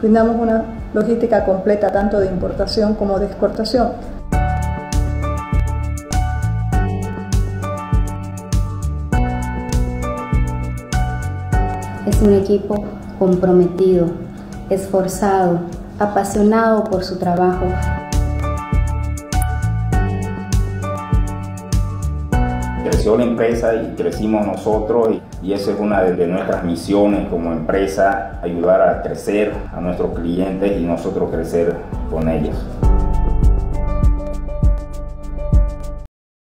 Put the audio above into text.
brindamos una logística completa tanto de importación como de exportación. Es un equipo comprometido, esforzado, apasionado por su trabajo. Creció la empresa y crecimos nosotros y, esa es una de, nuestras misiones como empresa, ayudar a crecer a nuestros clientes y nosotros crecer con ellos.